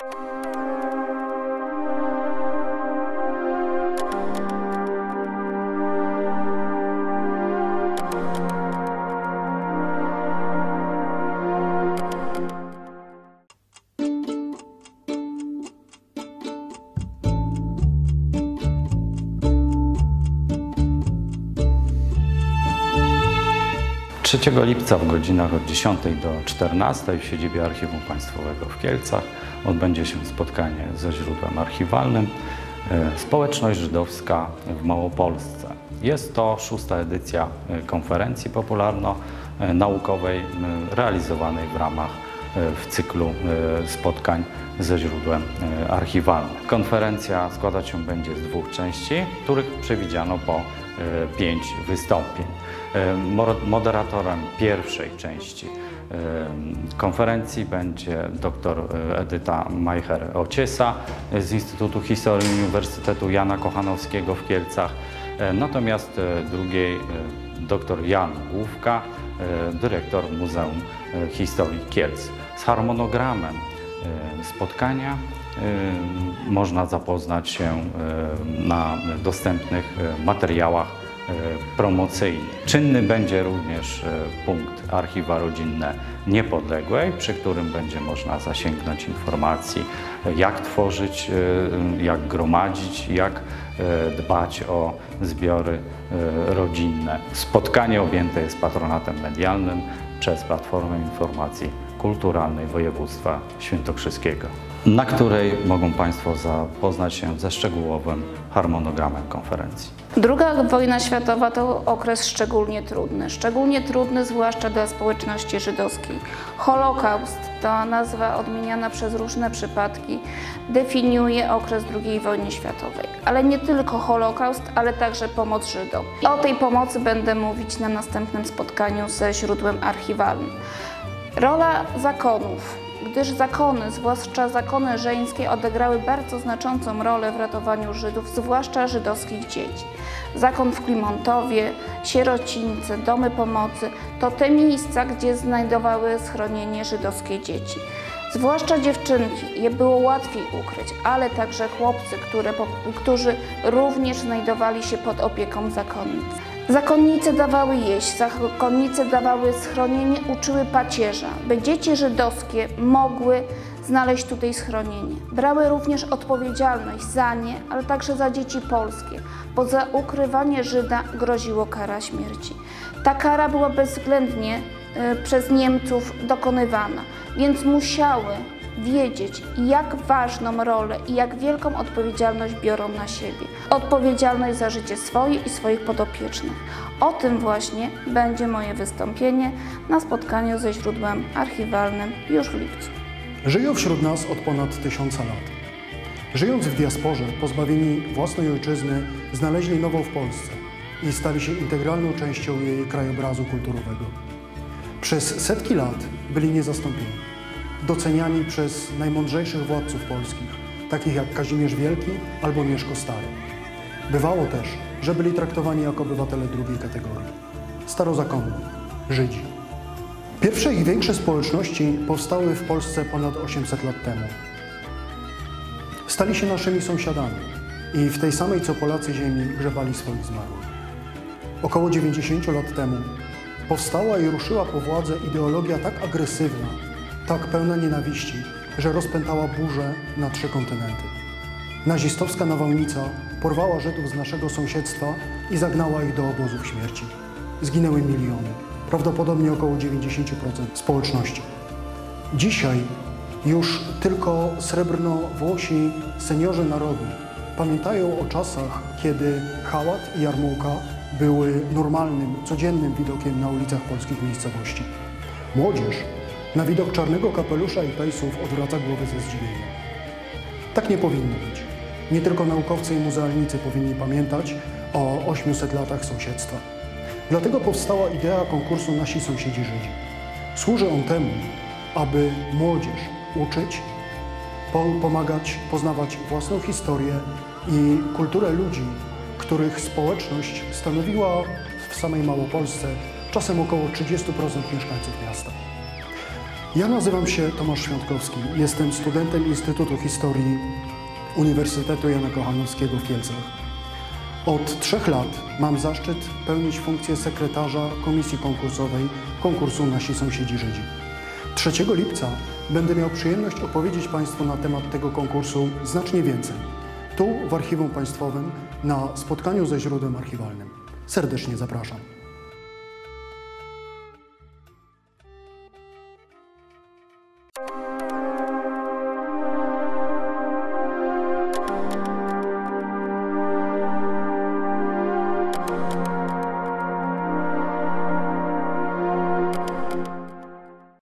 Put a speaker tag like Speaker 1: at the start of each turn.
Speaker 1: you Trzeciego lipca w godzinach od 10 do 14 w siedzibie Archiwum Państwowego w Kielcach odbędzie się spotkanie ze źródłem archiwalnym e, Społeczność Żydowska w Małopolsce. Jest to szósta edycja e, konferencji popularno-naukowej e, realizowanej w ramach w cyklu spotkań ze źródłem archiwalnym. Konferencja składać się będzie z dwóch części, których przewidziano po pięć wystąpień. E, Moderatorem pierwszej części e, konferencji będzie dr Edyta Majcher-Ociesa z Instytutu Historii Uniwersytetu Jana Kochanowskiego w Kielcach. E, Natomiast e, drugiej e, dr Jan Główka, e, dyrektor Muzeum e, Historii Kielc. Z harmonogramem e, spotkania e, można zapoznać się e, na dostępnych e, materiałach e, promocyjnych. Czynny będzie również e, punkt Archiwa Rodzinne Niepodległej, przy którym będzie można zasięgnąć informacji, e, jak tworzyć, e, jak gromadzić, jak e, dbać o zbiory e, rodzinne. Spotkanie objęte jest patronatem medialnym przez Platformę Informacji Kulturalnej Województwa Świętokrzyskiego, na której mogą Państwo zapoznać się ze szczegółowym harmonogramem konferencji.
Speaker 2: Druga wojna światowa to okres szczególnie trudny. Szczególnie trudny zwłaszcza dla społeczności żydowskiej. Holokaust, ta nazwa odmieniana przez różne przypadki, definiuje okres II wojny światowej. Ale nie tylko Holokaust, ale także pomoc Żydom. I o tej pomocy będę mówić na następnym spotkaniu ze źródłem archiwalnym. Rola zakonów, gdyż zakony, zwłaszcza zakony żeńskie, odegrały bardzo znaczącą rolę w ratowaniu Żydów, zwłaszcza żydowskich dzieci. Zakon w Klimontowie, sierocińce, domy pomocy to te miejsca, gdzie znajdowały schronienie żydowskie dzieci. Zwłaszcza dziewczynki, je było łatwiej ukryć, ale także chłopcy, które, którzy również znajdowali się pod opieką zakonnic. Zakonnice dawały jeść, zakonnice dawały schronienie, uczyły pacierza, by dzieci żydowskie mogły znaleźć tutaj schronienie. Brały również odpowiedzialność za nie, ale także za dzieci polskie, bo za ukrywanie Żyda groziło kara śmierci. Ta kara była bezwzględnie y, przez Niemców dokonywana, więc musiały wiedzieć, jak ważną rolę i jak wielką odpowiedzialność biorą na siebie. Odpowiedzialność za życie swoje i swoich podopiecznych. O tym właśnie będzie moje wystąpienie na spotkaniu ze źródłem archiwalnym już w lipcu.
Speaker 3: Żyją wśród nas od ponad tysiąca lat. Żyjąc w diasporze, pozbawieni własnej ojczyzny, znaleźli nową w Polsce i stali się integralną częścią jej krajobrazu kulturowego. Przez setki lat byli niezastąpieni, doceniani przez najmądrzejszych władców polskich, takich jak Kazimierz Wielki albo Mieszko Stary. Bywało też, że byli traktowani jako obywatele drugiej kategorii. Starozakonni, Żydzi. Pierwsze i większe społeczności powstały w Polsce ponad 800 lat temu. Stali się naszymi sąsiadami i w tej samej co Polacy ziemi grzebali swoich zmarłych. Około 90 lat temu powstała i ruszyła po władzę ideologia tak agresywna, tak pełna nienawiści, że rozpętała burzę na trzy kontynenty. Nazistowska nawałnica porwała Żydów z naszego sąsiedztwa i zagnała ich do obozów śmierci. Zginęły miliony, prawdopodobnie około 90% społeczności. Dzisiaj już tylko srebrnowłosi seniorzy narodu pamiętają o czasach, kiedy hałat i jarmułka były normalnym, codziennym widokiem na ulicach polskich miejscowości. Młodzież na widok czarnego kapelusza i pejsów odwraca głowę ze zdziwieniem. Tak nie powinno być. Nie tylko naukowcy i muzealnicy powinni pamiętać o 800 latach sąsiedztwa. Dlatego powstała idea konkursu Nasi Sąsiedzi Żydzi. Służy on temu, aby młodzież uczyć, po, pomagać poznawać własną historię i kulturę ludzi, których społeczność stanowiła w samej Małopolsce czasem około 30% mieszkańców miasta. Ja nazywam się Tomasz Świątkowski. Jestem studentem Instytutu Historii Uniwersytetu Jana Kochanowskiego w Kielcach. Od trzech lat mam zaszczyt pełnić funkcję sekretarza komisji konkursowej konkursu Nasi Sąsiedzi Żydzi. 3 lipca będę miał przyjemność opowiedzieć Państwu na temat tego konkursu znacznie więcej. Tu w Archiwum Państwowym na spotkaniu ze źródłem archiwalnym. Serdecznie zapraszam.